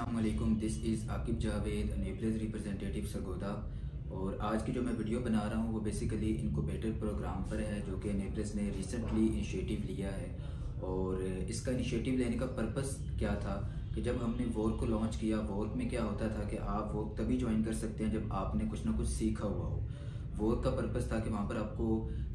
This is Aqib Javed Enablers representative Sargodha और आज की जो मैं वीडियो बना रहा हूँ, वो बेसिकली इनकोबेटर प्रोग्राम पर है, जो कि नेपलेस ने रिसेंटली इनिशिएटिव लिया है। और इसका इनिशिएटिव लेने का पर्पस क्या था कि जब हमने वॉर को लॉन्च किया वॉर में क्या होता था कि आप वो तभी ज्वाइन कर सकते हैं जब आपने कुछ ना कुछ सीखा हुआ हो। वोर का पर्पज़ था कि वहाँ पर आपको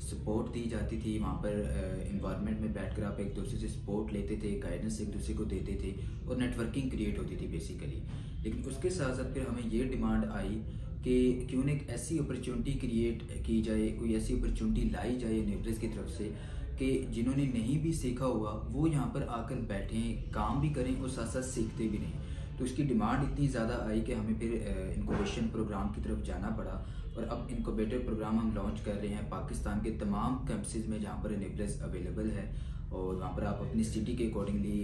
सपोर्ट दी जाती थी। वहाँ पर इन्वायरमेंट में बैठकर आप एक दूसरे से सपोर्ट लेते थे गाइडेंस एक दूसरे को देते थे और नेटवर्किंग क्रिएट होती थी बेसिकली लेकिन उसके साथ साथ फिर हमें ये डिमांड आई कि क्यों न एक ऐसी अपॉर्चुनिटी क्रिएट की जाए, कोई ऐसी अपॉर्चुनिटी लाई जाए न्यूट्रेस की तरफ़ से कि जिन्होंने नहीं भी सीखा हुआ, वो यहाँ पर आकर बैठें, काम भी करें और साथ साथ सीखते भी नहीं तो इसकी डिमांड इतनी ज़्यादा आई कि हमें फिर इनकोवेशन प्रोग्राम की तरफ़ जाना पड़ा। और अब इनकोवेटर प्रोग्राम हम लॉन्च कर रहे हैं पाकिस्तान के तमाम कैंपसेज में जहाँ पर इनेबलेस अवेलेबल है। और वहाँ पर आप अपनी सिटी के अकॉर्डिंगली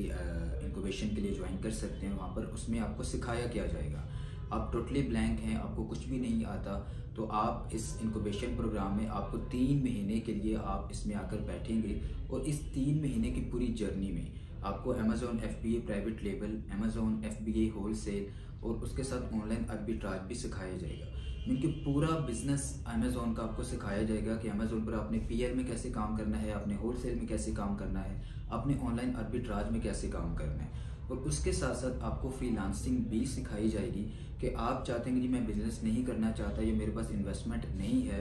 इनकोवेशन के लिए ज्वाइन कर सकते हैं। वहाँ पर उसमें आपको सिखाया क्या जाएगा। आप टोटली ब्लैंक हैं, आपको कुछ भी नहीं आता। तो आप इस इनकोवेशन प्रोग्राम में आपको तीन महीने के लिए आप इसमें आकर बैठेंगे। और इस तीन महीने की पूरी जर्नी में आपको Amazon F private label Amazon F B wholesale और उसके साथ ऑनलाइन अरबिट्राज भी सिखाया जाएगा। क्योंकि पूरा बिज़नेस अमेजोन का आपको सिखाया जाएगा कि अमेजोन पर आपने पीएल में कैसे काम करना है अपने होल सेल में कैसे काम करना है अपने ऑनलाइन अरबिट्राज में कैसे काम करना है। और उसके साथ साथ आपको फ्रीलांसिंग भी सिखाई जाएगी कि आप चाहते हैं कि मैं बिज़नेस नहीं करना चाहता, या मेरे पास इन्वेस्टमेंट नहीं है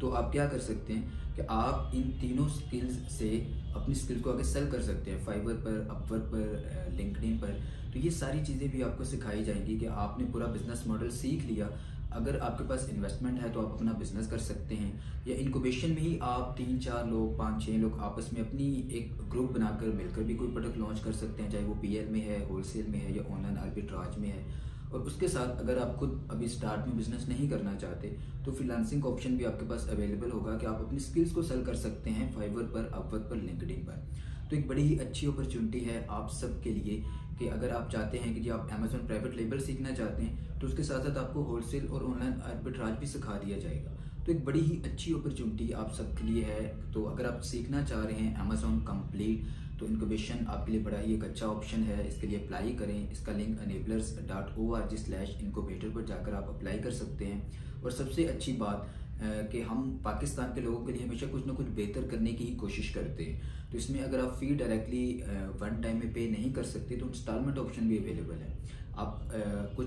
तो आप क्या कर सकते हैं कि आप इन तीनों स्किल्स से अपनी स्किल को आगे सेल कर सकते हैं फाइबर पर अपवर्क पर लिंकडिन पर। तो ये सारी चीज़ें भी आपको सिखाई जाएँगी कि आपने पूरा बिज़नेस मॉडल सीख लिया। अगर आपके पास इन्वेस्टमेंट है तो आप अपना बिज़नेस कर सकते हैं। या इनक्यूबेशन में ही आप तीन, चार लोग, पाँच छः लोग आपस में अपनी एक ग्रुप बनाकर मिलकर भी कोई प्रोडक्ट लॉन्च कर सकते हैं, चाहे वो पीएल में है होलसेल में है या ऑनलाइन आर्बिट्राज में है। और उसके साथ अगर आप खुद अभी स्टार्ट में बिज़नेस नहीं करना चाहते तो फ्रीलांसिंग का ऑप्शन भी आपके पास अवेलेबल होगा कि आप अपनी स्किल्स को सेल कर सकते हैं फाइवर पर अपवर्क पर लिंकडिन पर। तो एक बड़ी ही अच्छी अपॉर्चुनिटी है आप सब के लिए कि अगर आप चाहते हैं कि जी आप अमेजोन प्राइवेट लेबल सीखना चाहते हैं तो उसके साथ साथ आपको होलसेल और ऑनलाइन आर्बिट्राज भी सिखा दिया जाएगा। तो एक बड़ी ही अच्छी अपॉर्चुनिटी आप सबके लिए है। तो अगर आप सीखना चाह रहे हैं अमेजोन कंप्लीट तो इनक्यूबेशन आपके लिए बड़ा ही एक अच्छा ऑप्शन है। इसके लिए अप्लाई करें। इसका link Enablers dot O R G slash incubator पर जाकर आप अप्लाई कर सकते हैं। और सबसे अच्छी बात कि हम पाकिस्तान के लोगों के लिए हमेशा कुछ ना कुछ बेहतर करने की ही कोशिश करते हैं। तो इसमें अगर आप फ़ी डायरेक्टली वन टाइम में पे नहीं कर सकते तो इंस्टॉलमेंट ऑप्शन भी अवेलेबल है। आप कुछ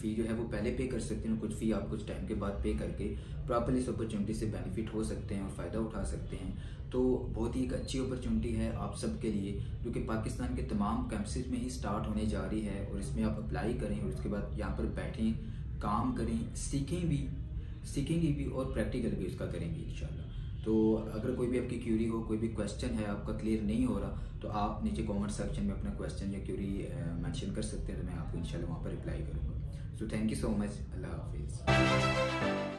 फ़ी जो है वो पहले पे कर सकते हैं, कुछ फ़ी आप कुछ टाइम के बाद पे करके प्रॉपरली इस अपॉर्चुनिटी से बेनिफिट हो सकते हैं और फ़ायदा उठा सकते हैं। तो बहुत ही एक अच्छी अपॉर्चुनिटी है आप सब के लिए, जो कि पाकिस्तान के तमाम कैंपसेज में ही स्टार्ट होने जा रही है और इसमें आप अप्लाई करें और उसके बाद यहाँ पर बैठें, काम करें, सीखें भी। सीखेंगे भी और प्रैक्टिकल भी उसका करेंगे इन तो अगर कोई भी आपकी क्यूरी हो, कोई भी क्वेश्चन है, आपका क्लियर नहीं हो रहा तो आप नीचे कमेंट सेक्शन में अपना क्वेश्चन या क्यूरी मेंशन कर सकते हैं तो मैं आपको इंशाल्लाह वहाँ पर रिप्लाई करूँगा। So thank you so much अल्लाह हाफिज़।